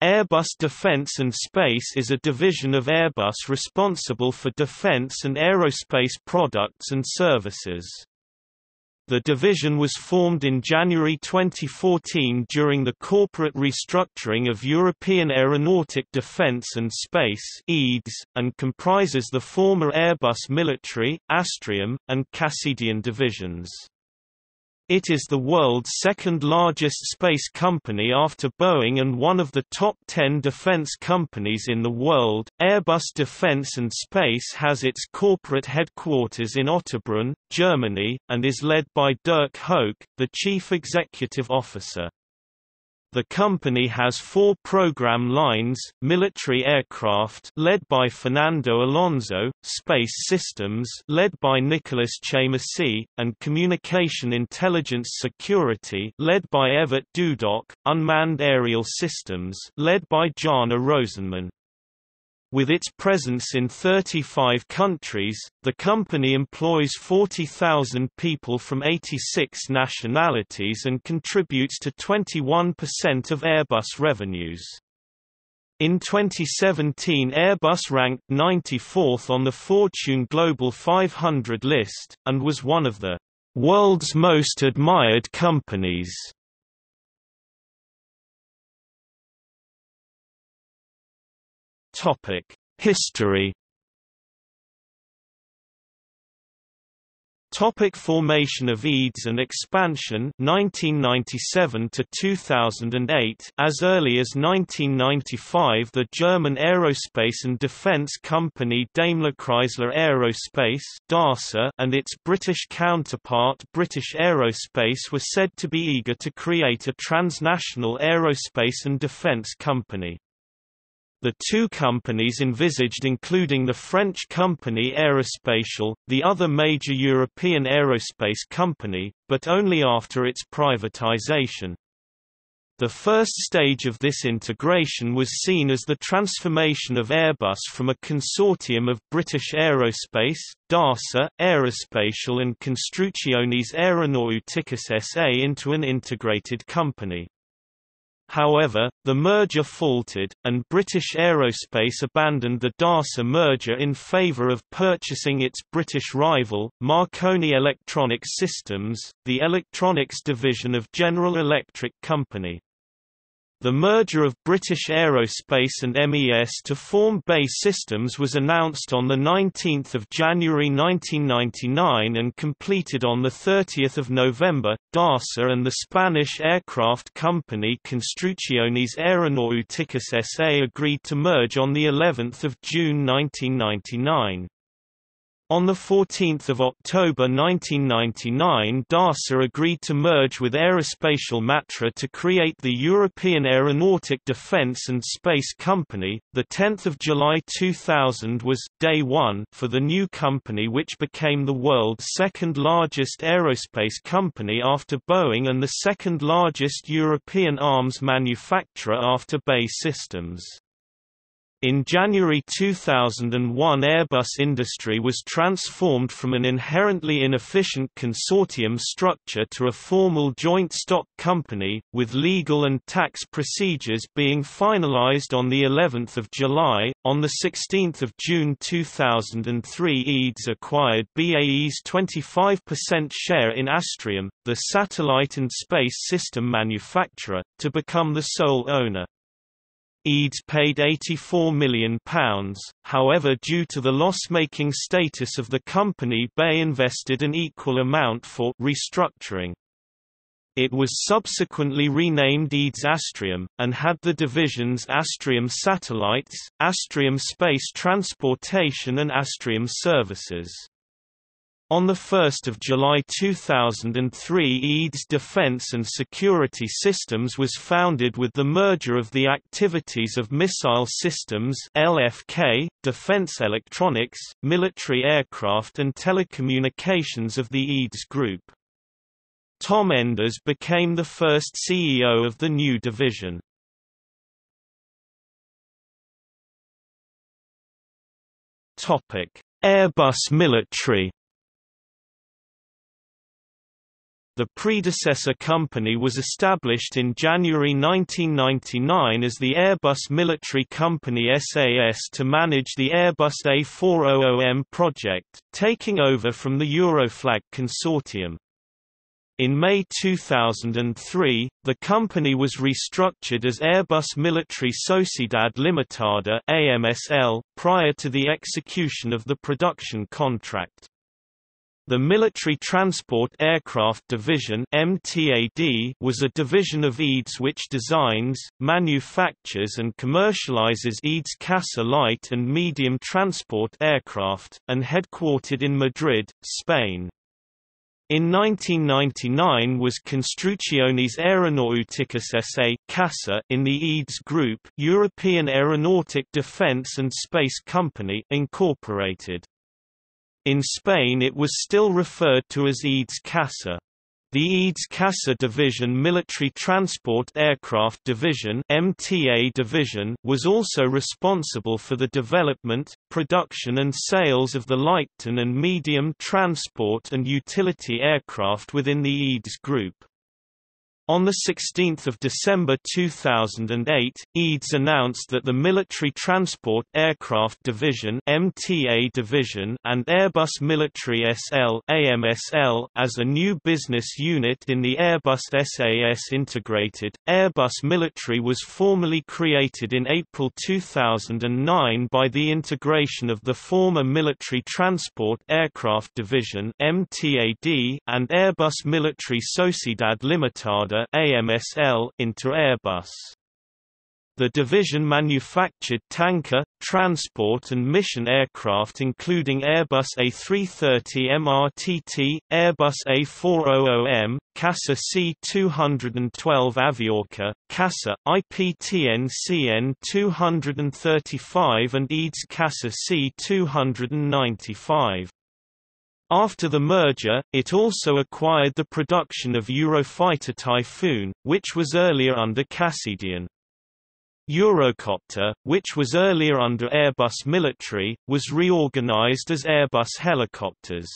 Airbus Defence and Space is a division of Airbus responsible for defence and aerospace products and services. The division was formed in January 2014 during the corporate restructuring of European Aeronautic Defence and Space and comprises the former Airbus Military, Astrium, and Cassidian divisions. It is the world's second largest space company after Boeing and one of the top 10 defense companies in the world. Airbus Defence and Space has its corporate headquarters in Ottobrunn, Germany, and is led by Dirk Hoke, the chief executive officer. The company has four program lines, military aircraft led by Fernando Alonso, space systems led by Nicolas Chamussy, and communication intelligence security led by Evert Dudok, unmanned aerial systems led by Jana Rosenman. With its presence in 35 countries, the company employs 40,000 people from 86 nationalities and contributes to 21% of Airbus revenues. In 2017 Airbus ranked 94th on the Fortune Global 500 list, and was one of the world's most admired companies. Topic: History. Topic formation of EADS and expansion 1997 to 2008 As early as 1995 the German aerospace and defense company Daimler Chrysler Aerospace (DASA) and its British counterpart British Aerospace were said to be eager to create a transnational aerospace and defense company. The two companies envisaged including the French company Aerospatiale, the other major European aerospace company, but only after its privatization. The first stage of this integration was seen as the transformation of Airbus from a consortium of British Aerospace, DASA, Aerospatiale and Construcciones Aeronauticas SA into an integrated company. However, the merger faltered, and British Aerospace abandoned the DASA merger in favour of purchasing its British rival, Marconi Electronic Systems, the electronics division of General Electric Company. The merger of British Aerospace and MES to form BAE Systems was announced on 19 January 1999 and completed on 30 November. DASA and the Spanish aircraft company Construcciones Aeronáuticas S.A. agreed to merge on of June 1999. On 14 October 1999 DASA agreed to merge with Aerospatiale Matra to create the European Aeronautic Defence and Space Company. 10 July 2000 was day one for the new company which became the world's second largest aerospace company after Boeing and the second largest European arms manufacturer after BAE Systems. In January 2001 Airbus Industrie was transformed from an inherently inefficient consortium structure to a formal joint stock company, with legal and tax procedures being finalized on of July. On 16 June 2003 EADS acquired BAE's 25% share in Astrium, the satellite and space system manufacturer, to become the sole owner. EADS paid £84 million, however due to the loss-making status of the company BAE invested an equal amount for restructuring. It was subsequently renamed EADS Astrium, and had the divisions Astrium Satellites, Astrium Space Transportation and Astrium Services. On 1 July 2003 EADS Defense and Security Systems was founded with the merger of the activities of Missile Systems LFK, Defense Electronics, Military Aircraft and Telecommunications of the EADS Group. Tom Enders became the first CEO of the new division. Airbus Military The predecessor company was established in January 1999 as the Airbus Military Company SAS to manage the Airbus A400M project, taking over from the Euroflag consortium. In May 2003, the company was restructured as Airbus Military Sociedad Limitada AMSL, prior to the execution of the production contract. The Military Transport Aircraft Division MTAD was a division of EADS which designs, manufactures and commercializes EADS CASA light and medium transport aircraft, and headquartered in Madrid, Spain. In 1999 was Construcciones Aeronauticas SA CASA in the EADS Group European Aeronautic Defence and Space Company Incorporated. In Spain it was still referred to as EADS CASA. The EADS CASA Division Military Transport Aircraft Division MTA Division was also responsible for the development, production and sales of the Lighton and medium transport and utility aircraft within the EADS group. On 16 December 2008, EADS announced that the Military Transport Aircraft Division MTA Division and Airbus Military SL AMSL as a new business unit in the Airbus SAS integrated. Airbus Military was formally created in April 2009 by the integration of the former Military Transport Aircraft Division MTAD and Airbus Military Sociedad Limitada AMSL into Airbus. The division manufactured tanker, transport and mission aircraft including Airbus A330 MRTT, Airbus A400M, CASA C212 Aviocar, CASA, IPTN CN235 and EADS CASA C295. After the merger, it also acquired the production of Eurofighter Typhoon, which was earlier under Cassidian. Eurocopter, which was earlier under Airbus Military, was reorganized as Airbus Helicopters.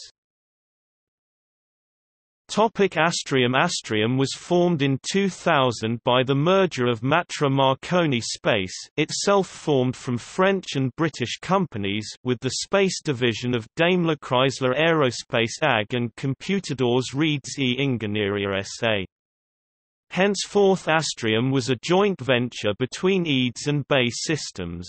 Topic Astrium Astrium was formed in 2000 by the merger of Matra Marconi Space itself formed from French and British companies with the space division of Daimler Chrysler Aerospace AG and Computadores Reeds e Ingegneria SA. Henceforth Astrium was a joint venture between EADS and BAE Systems.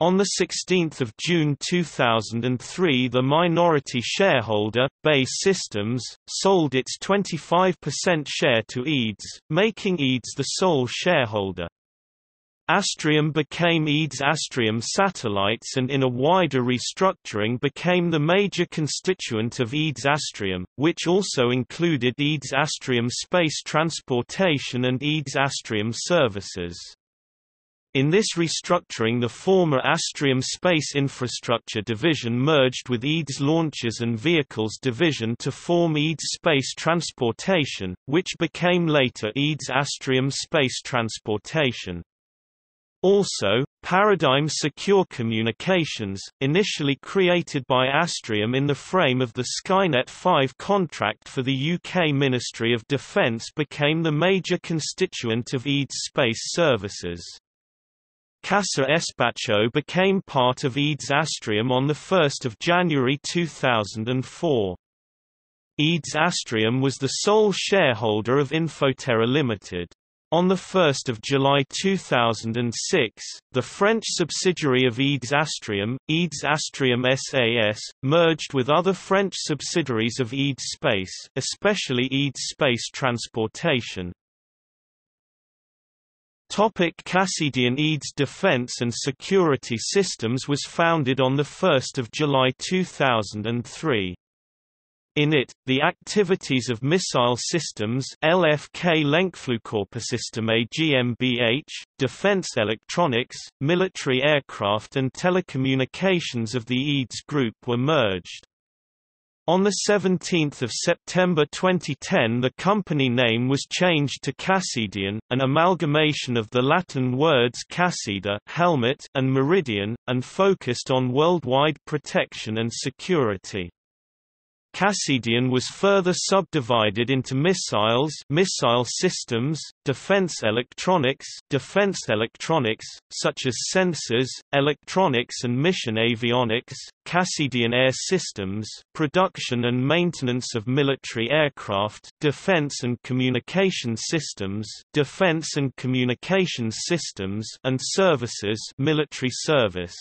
On 16 June 2003 the minority shareholder, BAE Systems, sold its 25% share to EADS, making EADS the sole shareholder. Astrium became EADS Astrium Satellites and in a wider restructuring became the major constituent of EADS Astrium, which also included EADS Astrium Space Transportation and EADS Astrium Services. In this restructuring the former Astrium Space Infrastructure Division merged with EADS Launches and Vehicles Division to form EADS Space Transportation, which became later EADS Astrium Space Transportation. Also, Paradigm Secure Communications, initially created by Astrium in the frame of the Skynet 5 contract for the UK Ministry of Defence became the major constituent of EADS Space Services. Casa Espacio became part of EADS Astrium on 1 January 2004. EADS Astrium was the sole shareholder of Infoterra Limited. On 1 July 2006, the French subsidiary of EADS Astrium, EADS Astrium SAS, merged with other French subsidiaries of EADS Space, especially EADS Space Transportation, Topic Cassidian EADS Defense and Security Systems was founded on 1 July 2003. In it, the activities of Missile Systems LFK Lenkflugkörpersysteme GmbH, Defense Electronics, Military Aircraft and Telecommunications of the EADS Group were merged. On 17 September 2010 the company name was changed to Cassidian, an amalgamation of the Latin words cassida helmet and meridian, and focused on worldwide protection and security. Cassidian was further subdivided into missiles missile systems, defense electronics defense electronics, such as sensors, electronics and mission avionics, Cassidian Air Systems production and maintenance of military aircraft defense and communication systems defense and communications systems and services military service.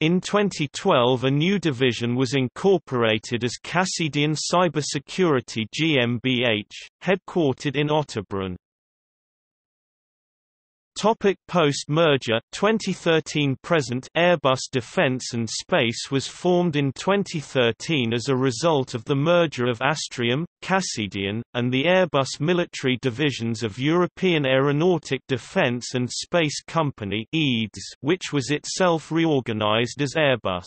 In 2012 a new division was incorporated as Cassidian Cybersecurity GmbH, headquartered in Ottobrunn. Topic Post-merger 2013-present Airbus Defence and Space was formed in 2013 as a result of the merger of Astrium, Cassidian, and the Airbus military divisions of European Aeronautic Defence and Space Company EADS, which was itself reorganized as Airbus.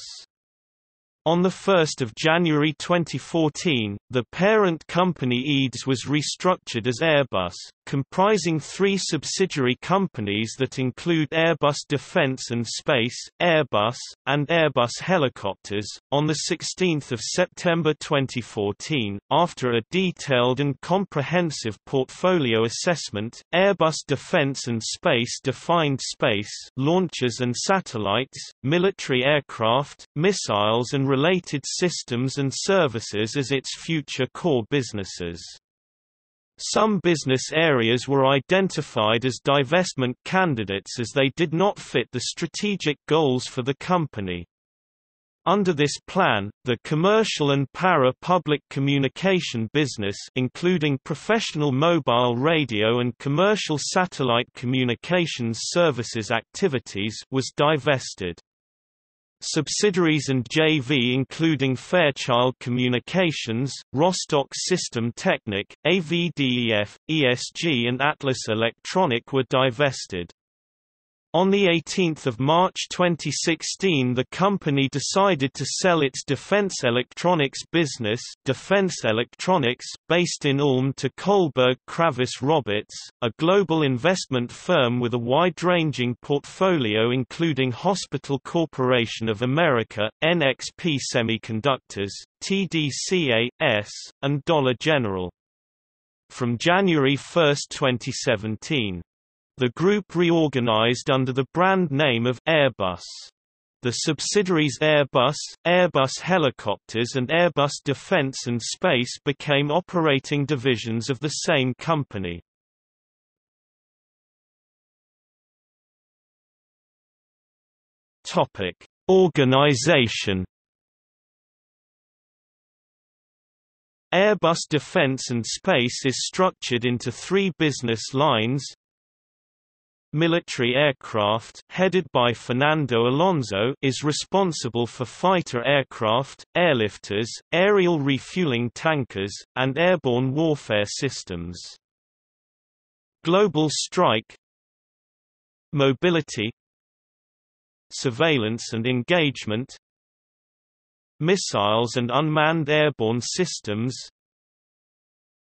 On 1 January 2014, the parent company EADS was restructured as Airbus, comprising three subsidiary companies that include Airbus Defence and Space, Airbus, and Airbus Helicopters. On 16 September 2014, after a detailed and comprehensive portfolio assessment, Airbus Defence and Space defined space launchers and satellites, military aircraft, missiles and related systems and services as its future core businesses. Some business areas were identified as divestment candidates as they did not fit the strategic goals for the company. Under this plan, the commercial and para-public communication business including professional mobile radio and commercial satellite communications services activities was divested. Subsidiaries and JV including Fairchild Communications, Rostock System Technik, AVDEF, ESG and Atlas Elektronik were divested. On 18 March 2016 the company decided to sell its defense electronics business Defense Electronics based in Ulm to Kohlberg Kravis Roberts, a global investment firm with a wide-ranging portfolio including Hospital Corporation of America, NXP Semiconductors, TDCA.S, and Dollar General. From January 1, 2017 the group reorganized under the brand name of Airbus. The subsidiaries Airbus, Airbus Helicopters and Airbus Defence and Space became operating divisions of the same company. Topic: Organization. Airbus Defence and Space is structured into three business lines military aircraft headed by Fernando Alonso is responsible for fighter aircraft, airlifters, aerial refueling tankers, and airborne warfare systems. Global strike Mobility Surveillance and engagement Missiles and unmanned airborne systems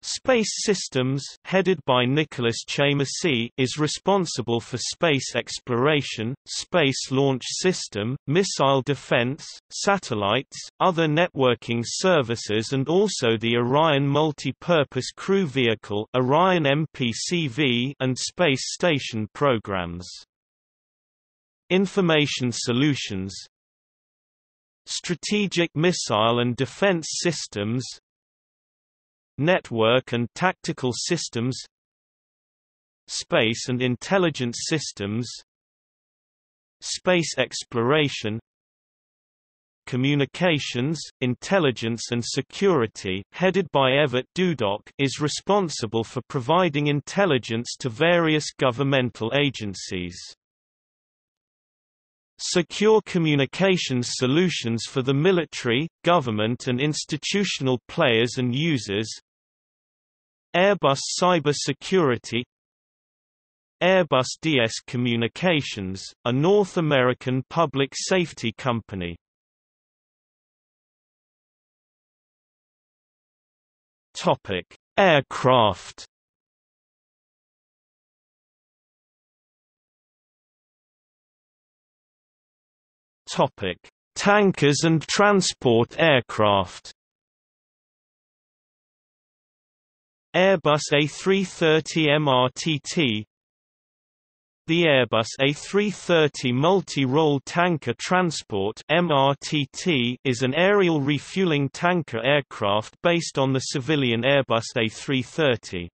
Space Systems headed by Nicholas Chamussy is responsible for space exploration, space launch system, missile defense, satellites, other networking services and also the Orion Multi-Purpose Crew Vehicle Orion MPCV and space station programs. Information Solutions Strategic Missile and Defense Systems Network and Tactical Systems Space and Intelligence Systems Space Exploration Communications, Intelligence and Security headed by Evert Dudok is responsible for providing intelligence to various governmental agencies. Secure communications solutions for the military, government and institutional players and users Airbus Cyber Security Airbus DS Communications, a North American public safety company. Aircraft. Topic: Tankers and transport aircraft. Airbus A330 MRTT The Airbus A330 multi-role tanker transport MRTT is an aerial refueling tanker aircraft based on the civilian Airbus A330.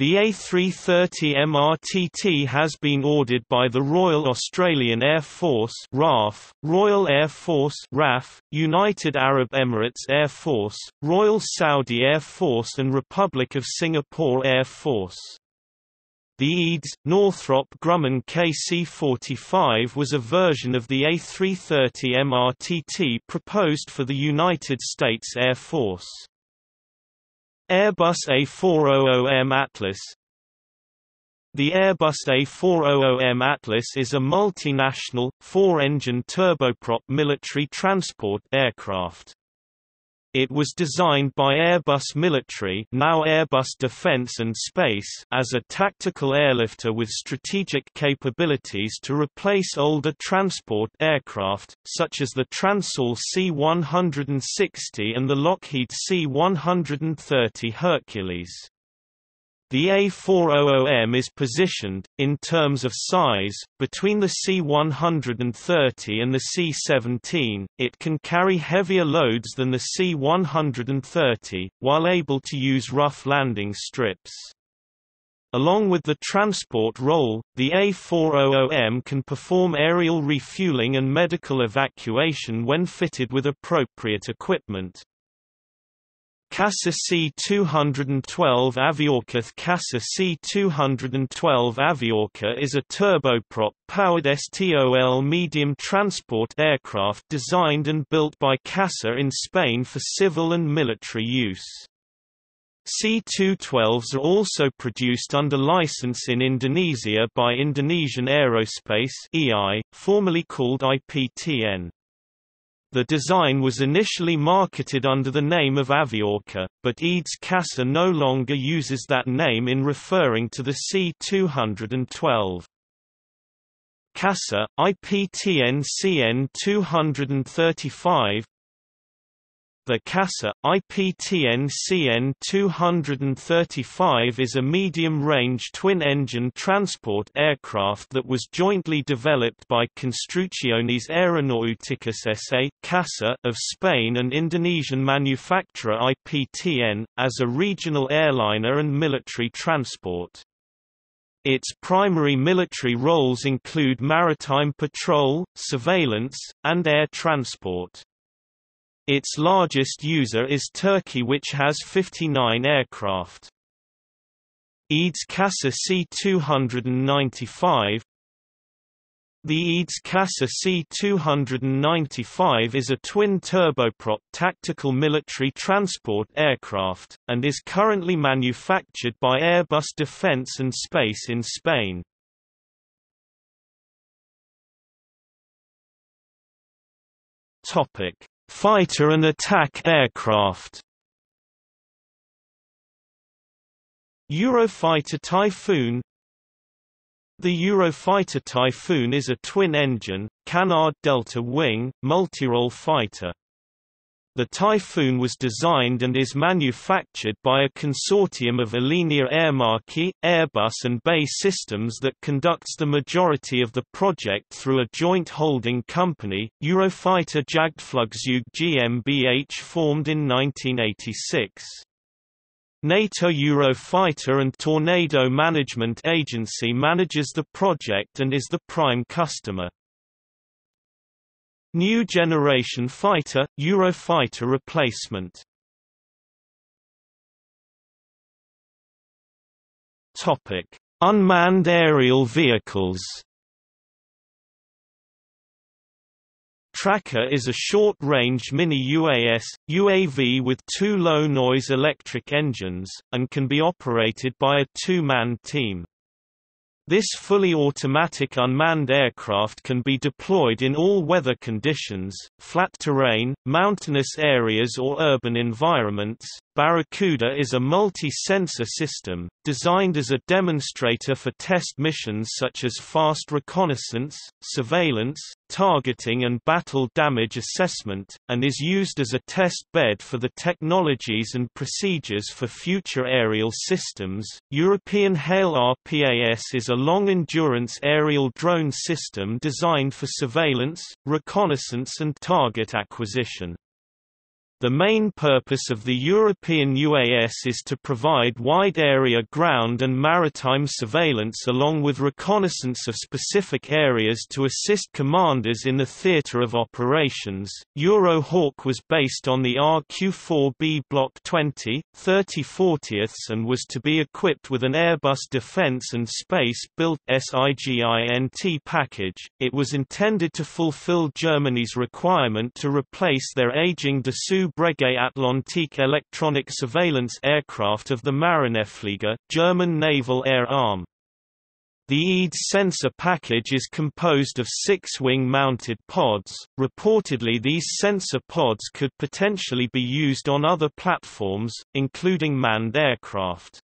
The A330 MRTT has been ordered by the Royal Australian Air Force RAF, Royal Air Force RAF, United Arab Emirates Air Force, Royal Saudi Air Force and Republic of Singapore Air Force. The Eads, Northrop Grumman KC-45 was a version of the A330 MRTT proposed for the United States Air Force. Airbus A400M Atlas The Airbus A400M Atlas is a multinational, four-engine turboprop military transport aircraft. It was designed by Airbus Military now Airbus Defence and Space as a tactical airlifter with strategic capabilities to replace older transport aircraft, such as the Transall C-160 and the Lockheed C-130 Hercules. The A400M is positioned, in terms of size, between the C-130 and the C-17. It can carry heavier loads than the C-130, while able to use rough landing strips. Along with the transport role, the A400M can perform aerial refueling and medical evacuation when fitted with appropriate equipment. CASA C212 Aviocar CASA C212 Aviocar is a turboprop-powered STOL medium transport aircraft designed and built by CASA in Spain for civil and military use. C-212s are also produced under license in Indonesia by Indonesian Aerospace EI, formerly called IPTN. The design was initially marketed under the name of Aviocar, but Eads CASA no longer uses that name in referring to the C-212. CASA, IPTN CN 235 the CASA, IPTN-CN 235 is a medium-range twin-engine transport aircraft that was jointly developed by Construcciones Aeronauticas SA CASA of Spain and Indonesian manufacturer IPTN, as a regional airliner and military transport. Its primary military roles include maritime patrol, surveillance, and air transport. Its largest user is Turkey which has 59 aircraft. Eads CASA C-295 The Eads CASA C-295 is a twin turboprop tactical military transport aircraft, and is currently manufactured by Airbus Defence and Space in Spain. Topic Fighter and attack aircraft Eurofighter Typhoon The Eurofighter Typhoon is a twin-engine, canard delta wing, multirole fighter. The Typhoon was designed and is manufactured by a consortium of Alenia Aermacchi, Airbus and BAE Systems that conducts the majority of the project through a joint holding company, Eurofighter Jagdflugzeug GmbH formed in 1986. NATO Eurofighter and Tornado Management Agency manages the project and is the prime customer. New generation fighter, Eurofighter replacement Unmanned aerial vehicles. Tracker is a short-range mini-UAS, UAV with two low-noise electric engines, and can be operated by a two-man team. This fully automatic unmanned aircraft can be deployed in all weather conditions, flat terrain, mountainous areas or urban environments, Barracuda is a multi-sensor system, designed as a demonstrator for test missions such as fast reconnaissance, surveillance, targeting and battle damage assessment, and is used as a test bed for the technologies and procedures for future aerial systems. European HALE RPAS is a long-endurance aerial drone system designed for surveillance, reconnaissance and target acquisition. The main purpose of the European UAS is to provide wide-area ground and maritime surveillance along with reconnaissance of specific areas to assist commanders in the theatre of operations. Eurohawk was based on the RQ-4B Block 20, 30 40ths and was to be equipped with an Airbus Defence and Space built SIGINT package. It was intended to fulfill Germany's requirement to replace their aging Dassault Breguet Atlantique electronic surveillance aircraft of the Marineflieger, German naval air arm. The EADS sensor package is composed of six wing-mounted pods. Reportedly these sensor pods could potentially be used on other platforms, including manned aircraft.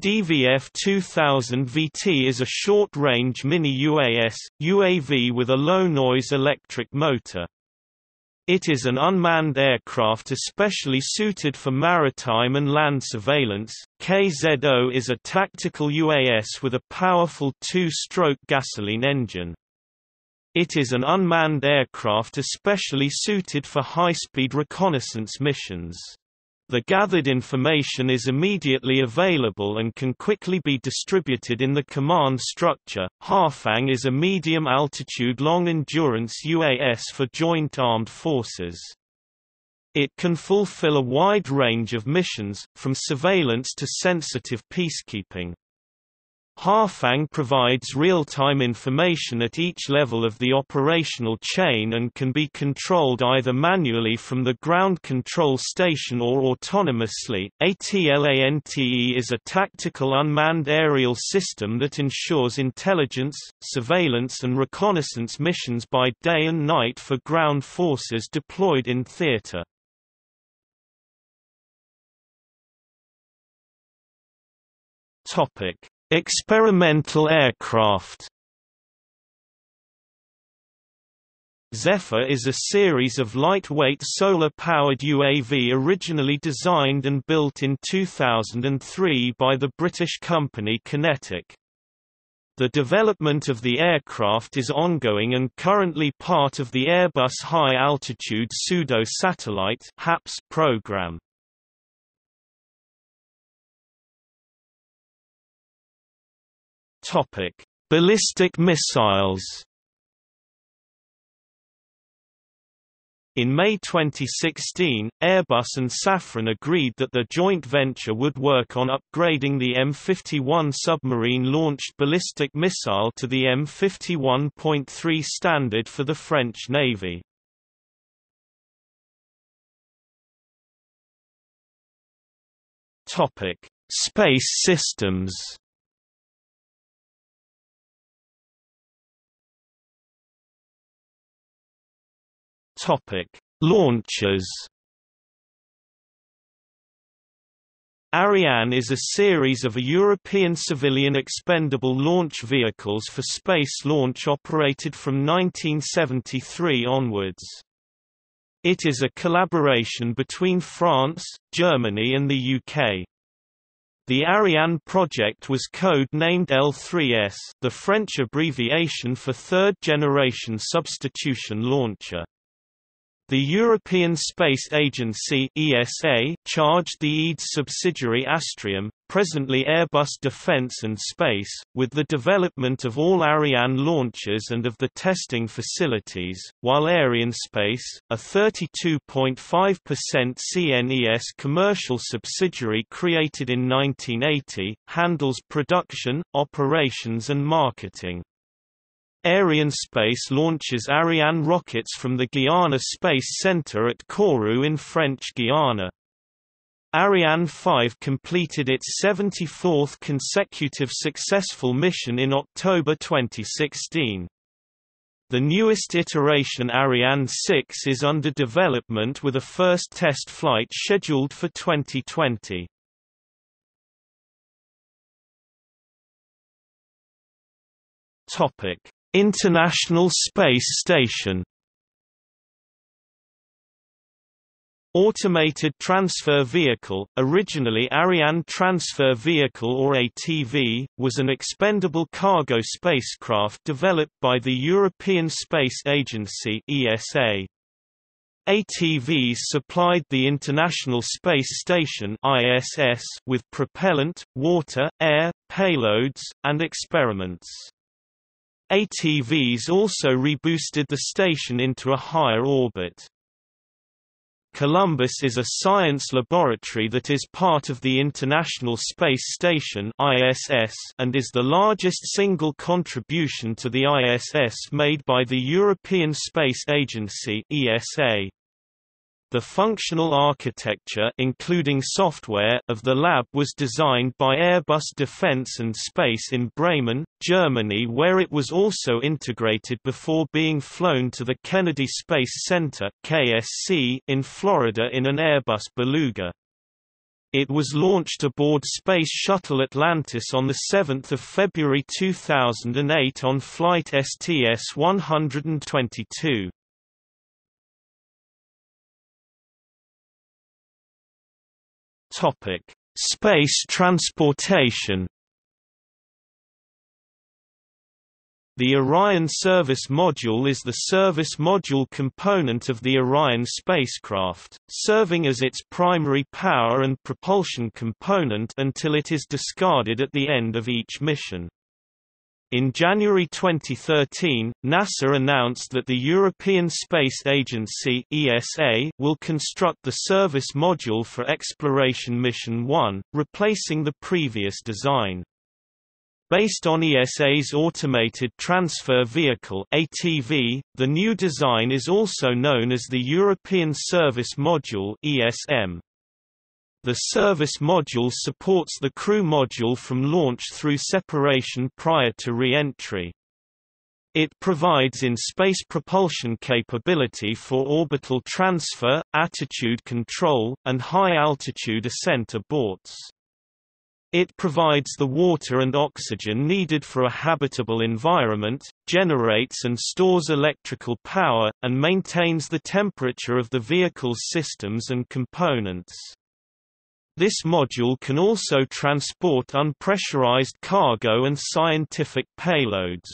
DVF 2000 VT is a short-range mini-UAS, UAV with a low-noise electric motor. It is an unmanned aircraft especially suited for maritime and land surveillance. KZO is a tactical UAS with a powerful two-stroke gasoline engine. It is an unmanned aircraft especially suited for high-speed reconnaissance missions. The gathered information is immediately available and can quickly be distributed in the command structure. Harfang is a medium-altitude long-endurance UAS for joint armed forces. It can fulfill a wide range of missions, from surveillance to sensitive peacekeeping. Harfang provides real-time information at each level of the operational chain and can be controlled either manually from the ground control station or autonomously. ATLANTE is a tactical unmanned aerial system that ensures intelligence, surveillance and reconnaissance missions by day and night for ground forces deployed in theater. Topic Experimental aircraft Zephyr is a series of lightweight solar-powered UAV originally designed and built in 2003 by the British company QinetiQ. The development of the aircraft is ongoing and currently part of the Airbus High Altitude Pseudo-Satellite program. Topic: Ballistic missiles. In May 2016, Airbus and Safran agreed that the joint venture would work on upgrading the M51 submarine-launched ballistic missile to the M51.3 standard for the French Navy. Space systems Topic: Launchers. Ariane is a series of European civilian expendable launch vehicles for space launch operated from 1973 onwards. It is a collaboration between France, Germany and the UK. The Ariane project was code-named L3S the French abbreviation for Third Generation Substitution Launcher. The European Space Agency (ESA) charged the EADS subsidiary Astrium, presently Airbus Defence and Space, with the development of all Ariane launchers and of the testing facilities, while Arianespace, a 32.5% CNES commercial subsidiary created in 1980, handles production, operations and marketing. Arianespace launches Ariane rockets from the Guiana Space Center at Kourou in French Guiana. Ariane 5 completed its 74th consecutive successful mission in October 2016. The newest iteration Ariane 6 is under development with a first test flight scheduled for 2020. Topic: International Space Station Automated Transfer Vehicle, originally Ariane Transfer Vehicle or ATV, was an expendable cargo spacecraft developed by the European Space Agency ESA. ATVs supplied the International Space Station ISS with propellant, water, air, payloads, and experiments. ATVs also reboosted the station into a higher orbit. Columbus is a science laboratory that is part of the International Space Station ISS and is the largest single contribution to the ISS made by the European Space Agency ESA. The functional architecture including software of the lab was designed by Airbus Defence and Space in Bremen, Germany where it was also integrated before being flown to the Kennedy Space Center KSC in Florida in an Airbus Beluga. It was launched aboard Space Shuttle Atlantis on 7 February 2008 on flight STS-122. Topic: Space transportation. The Orion Service Module is the service module component of the Orion spacecraft, serving as its primary power and propulsion component until it is discarded at the end of each mission. In January 2013, NASA announced that the European Space Agency ESA will construct the service module for Exploration Mission 1, replacing the previous design. Based on ESA's Automated Transfer Vehicle ATV, the new design is also known as the European Service Module ESM. The service module supports the crew module from launch through separation prior to re-entry. It provides in-space propulsion capability for orbital transfer, attitude control, and high-altitude ascent aborts. It provides the water and oxygen needed for a habitable environment, generates and stores electrical power, and maintains the temperature of the vehicle's systems and components. This module can also transport unpressurized cargo and scientific payloads.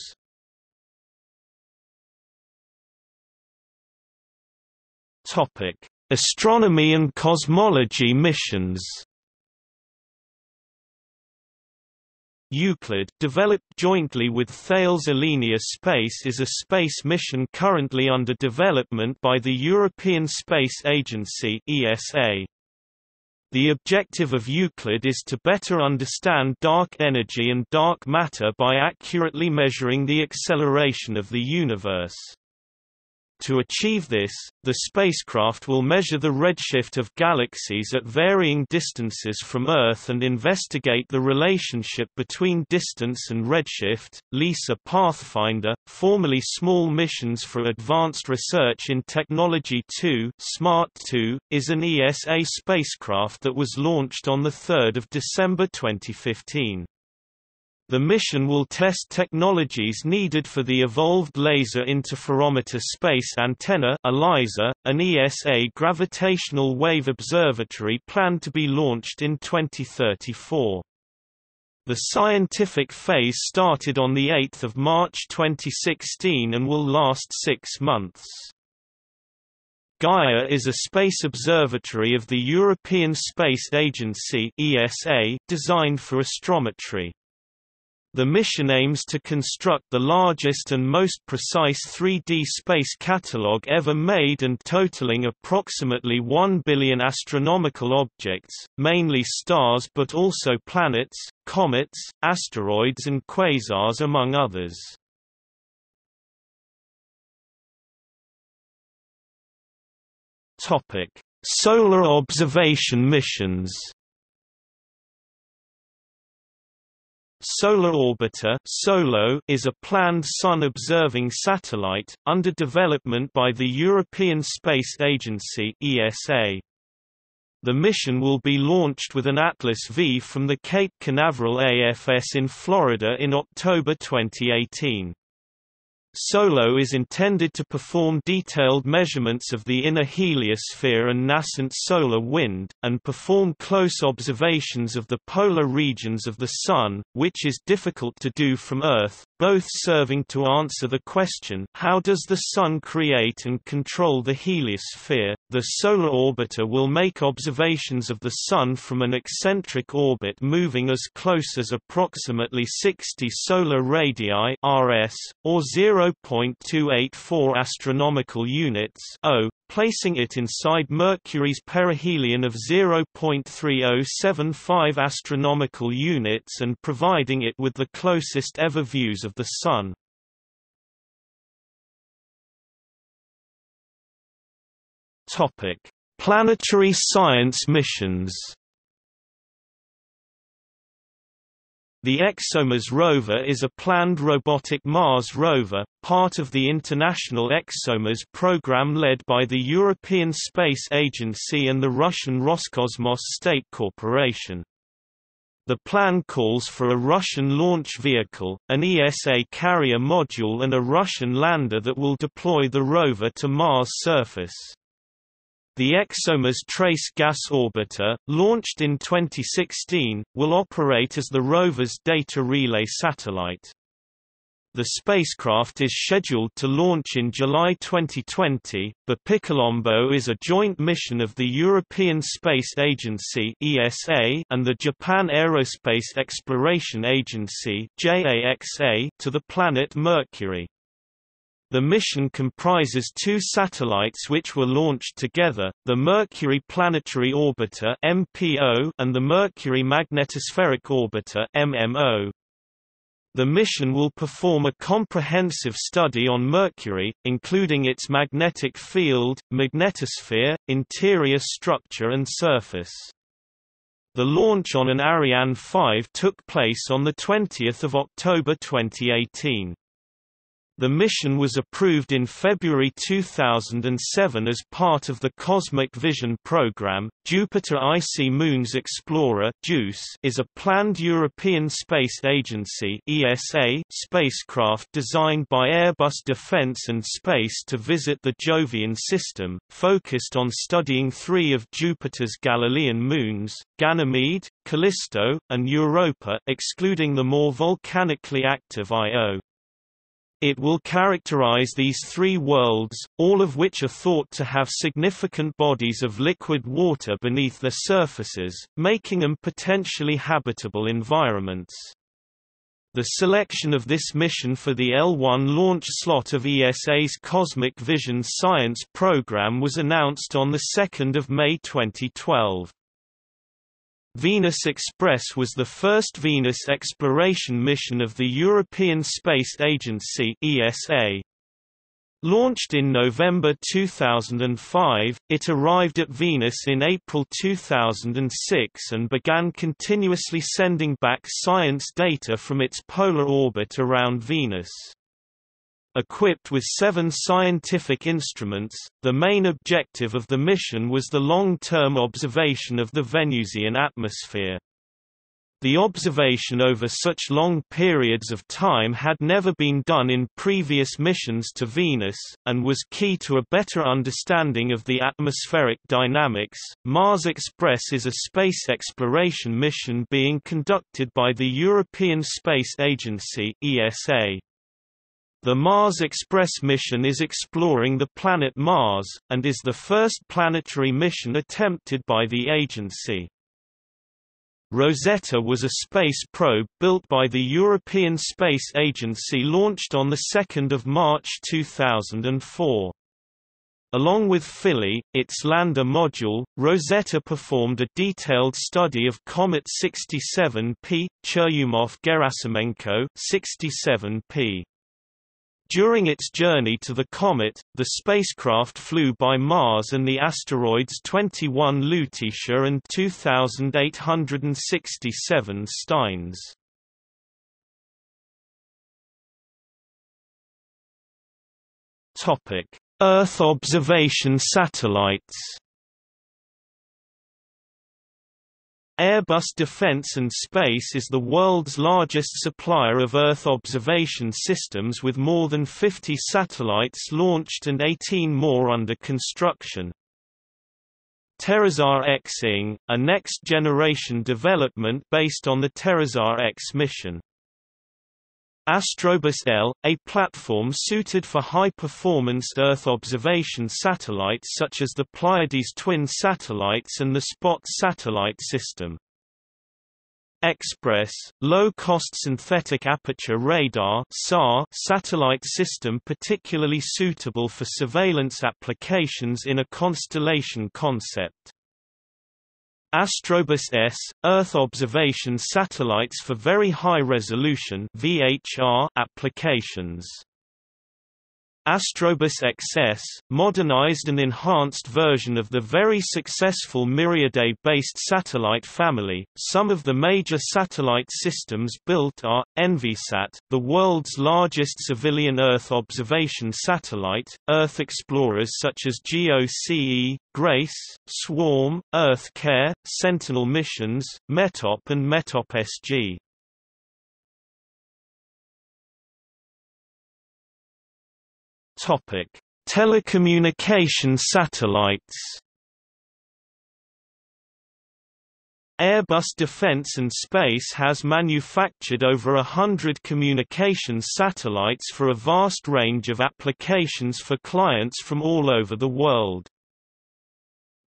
Topic: Astronomy and cosmology missions. Euclid, developed jointly with Thales Alenia Space is a space mission currently under development by the European Space Agency ESA. The objective of Euclid is to better understand dark energy and dark matter by accurately measuring the acceleration of the universe. To achieve this, the spacecraft will measure the redshift of galaxies at varying distances from Earth and investigate the relationship between distance and redshift. LISA Pathfinder, formerly Small Missions for Advanced Research in Technology 2, SMART 2, is an ESA spacecraft that was launched on 3 December 2015. The mission will test technologies needed for the Evolved Laser Interferometer Space Antenna ELISA, an ESA gravitational wave observatory planned to be launched in 2034. The scientific phase started on 8 March 2016 and will last six months. Gaia is a space observatory of the European Space Agency designed for astrometry. The mission aims to construct the largest and most precise 3D space catalogue ever made and totaling approximately 1 billion astronomical objects, mainly stars but also planets, comets, asteroids and quasars among others. Topic: Solar observation missions Solar Orbiter (SOLO) is a planned Sun-observing satellite, under development by the European Space Agency (ESA). The mission will be launched with an Atlas V from the Cape Canaveral AFS in Florida in October 2018. SOLO is intended to perform detailed measurements of the inner heliosphere and nascent solar wind, and perform close observations of the polar regions of the Sun, which is difficult to do from Earth, both serving to answer the question how does the Sun create and control the heliosphere? The solar orbiter will make observations of the Sun from an eccentric orbit moving as close as approximately 60 solar radii (rs) or 0.284 astronomical units (o), placing it inside Mercury's perihelion of 0.3075 astronomical units and providing it with the closest ever views of the Sun. Topic: Planetary science missions. The ExoMars rover is a planned robotic Mars rover, part of the International ExoMars program led by the European Space Agency and the Russian Roscosmos State Corporation. The plan calls for a Russian launch vehicle, an ESA carrier module and a Russian lander that will deploy the rover to Mars' surface. The ExoMars Trace Gas Orbiter, launched in 2016, will operate as the rover's data relay satellite. The spacecraft is scheduled to launch in July 2020. The Piccolombo is a joint mission of the European Space Agency (ESA) and the Japan Aerospace Exploration Agency (JAXA) to the planet Mercury. The mission comprises two satellites which were launched together, the Mercury Planetary Orbiter and the Mercury Magnetospheric Orbiter. The mission will perform a comprehensive study on Mercury, including its magnetic field, magnetosphere, interior structure and surface. The launch on an Ariane 5 took place on 20 October 2018. The mission was approved in February 2007 as part of the Cosmic Vision program. Jupiter Icy Moons Explorer (JUICE) is a planned European Space Agency (ESA) spacecraft designed by Airbus Defence and Space to visit the Jovian system, focused on studying 3 of Jupiter's Galilean moons, Ganymede, Callisto, and Europa, excluding the more volcanically active Io. It will characterize these three worlds, all of which are thought to have significant bodies of liquid water beneath their surfaces, making them potentially habitable environments. The selection of this mission for the L1 launch slot of ESA's Cosmic Vision Science program was announced on 2 May 2012. Venus Express was the first Venus exploration mission of the European Space Agency ESA. Launched in November 2005, it arrived at Venus in April 2006 and began continuously sending back science data from its polar orbit around Venus. Equipped with seven scientific instruments, the main objective of the mission was the long-term observation of the Venusian atmosphere. The observation over such long periods of time had never been done in previous missions to Venus, and was key to a better understanding of the atmospheric dynamics. Mars Express is a space exploration mission being conducted by the European Space Agency (ESA). The Mars Express mission is exploring the planet Mars, and is the first planetary mission attempted by the agency. Rosetta was a space probe built by the European Space Agency launched on 2 March 2004. Along with Philae, its lander module, Rosetta performed a detailed study of Comet 67P, Churyumov-Gerasimenko 67P. During its journey to the comet, the spacecraft flew by Mars and the asteroids 21 Lutetia and 2867 Steins. Earth observation satellites Airbus Defence and Space is the world's largest supplier of Earth observation systems with more than 50 satellites launched and 18 more under construction. TerraSAR X ING, a next-generation development based on the TerraSAR X mission. Astrobus L, a platform suited for high-performance Earth observation satellites such as the Pleiades twin satellites and the SPOT satellite system. Express, low-cost synthetic aperture radar (SAR) satellite system particularly suitable for surveillance applications in a constellation concept. Astrobus S, Earth observation satellites for very high resolution (VHR) applications. Astrobus XS, modernized and enhanced version of the very successful Myriade-based satellite family. Some of the major satellite systems built are Envisat, the world's largest civilian Earth observation satellite, Earth explorers such as GOCE, Grace, Swarm, Earth Care, Sentinel missions, METOP and METOP-SG. Topic: Telecommunication satellites. Airbus Defence and Space has manufactured over a hundred communications satellites for a vast range of applications for clients from all over the world.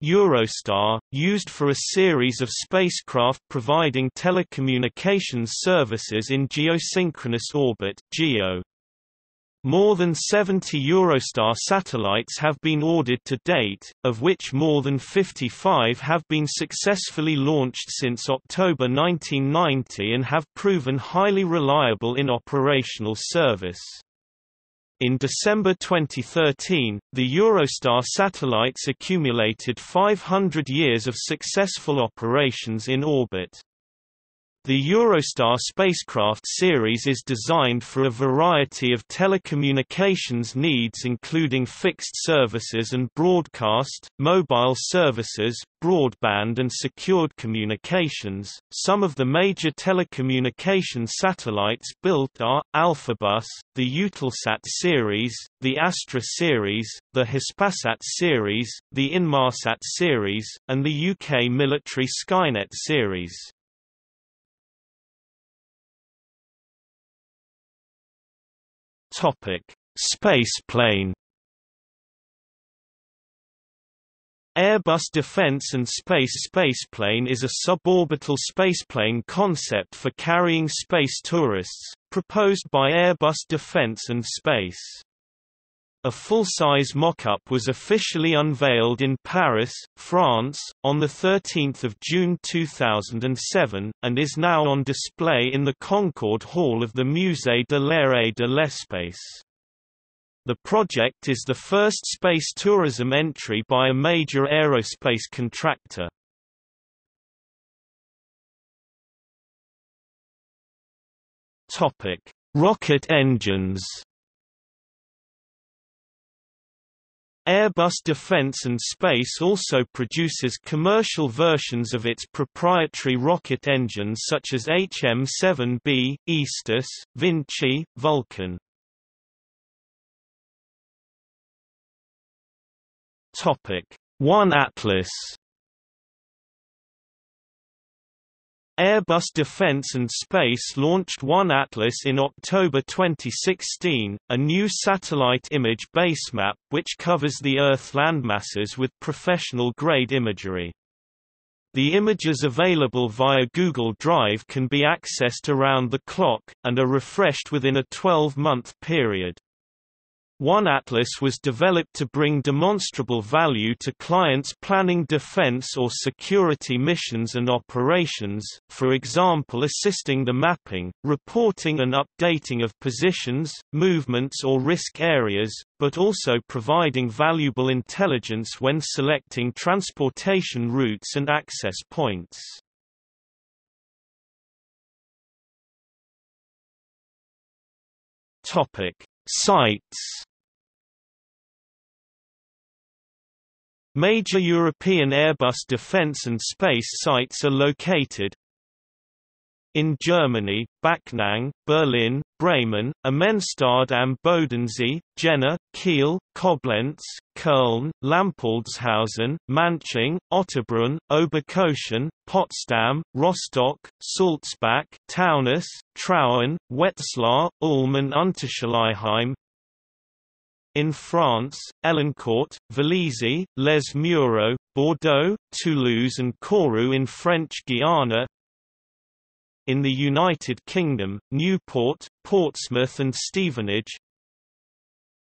Eurostar, used for a series of spacecraft providing telecommunications services in geosynchronous orbit GEO. More than 70 Eurostar satellites have been ordered to date, of which more than 55 have been successfully launched since October 1990 and have proven highly reliable in operational service. In December 2013, the Eurostar satellites accumulated 500 years of successful operations in orbit. The Eurostar spacecraft series is designed for a variety of telecommunications needs including fixed services and broadcast, mobile services, broadband and secured communications. Some of the major telecommunications satellites built are Alphabus, the Eutelsat series, the Astra series, the Hispasat series, the Inmarsat series, and the UK military Skynet series. Topic: Spaceplane. Airbus Defence and Space Spaceplane is a suborbital spaceplane concept for carrying space tourists, proposed by Airbus Defence and Space. A full-size mock-up was officially unveiled in Paris, France, on 13 June 2007, and is now on display in the Concorde Hall of the Musée de l'Air et de l'Espace. The project is the first space tourism entry by a major aerospace contractor. Rocket engines Airbus Defence and Space also produces commercial versions of its proprietary rocket engines such as HM-7B, Aestus, Vinci, Vulcain. One Atlas Airbus Defence and Space launched One Atlas in October 2016, a new satellite image basemap which covers the Earth landmasses with professional-grade imagery. The images available via Google Drive can be accessed around the clock, and are refreshed within a 12-month period. One Atlas was developed to bring demonstrable value to clients planning defense or security missions and operations, for example assisting the mapping, reporting and updating of positions, movements or risk areas, but also providing valuable intelligence when selecting transportation routes and access points. Topic: Sites. Major European Airbus defence and space sites are located, in Germany, Backnang, Berlin, Bremen, Immenstaad am Bodensee, Jena, Kiel, Koblenz, Köln, Lampoldshausen, Manching, Ottobrunn, Oberkochen, Potsdam, Rostock, Sulzbach, Taunus, Trauen, Wetzlar, Ulm and Unterschleißheim, in France, Élancourt, Vélizy, Les Mureaux, Bordeaux, Toulouse and Kourou in French Guiana in the United Kingdom, Newport, Portsmouth and Stevenage.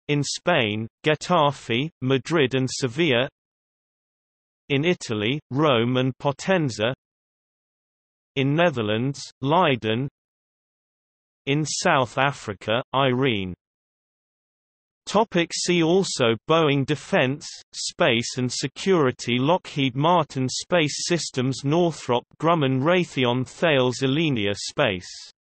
In Spain, Getafe, Madrid and Sevilla. In Italy, Rome and Potenza. In Netherlands, Leiden. In South Africa, Irene Topic see also Boeing Defense, Space and Security Lockheed Martin Space Systems Northrop Grumman Raytheon Thales Alenia Space